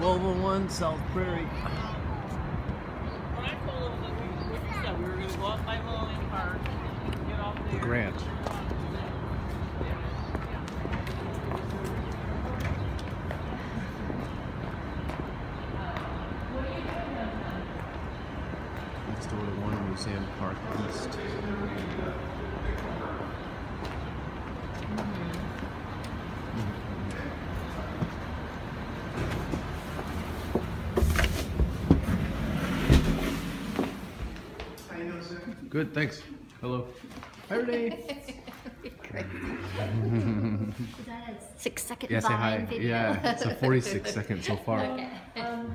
1201 South Prairie. When I told them that we, what you said, we were gonna go up by Millennium Park, get off there. Grant. Next door to Warner Museum Park East. Good, thanks. Hello. Hi, Renee. Great. Is that a six second Yeah, say hi. Video? Yeah, it's a 46 second so far. Okay. Um,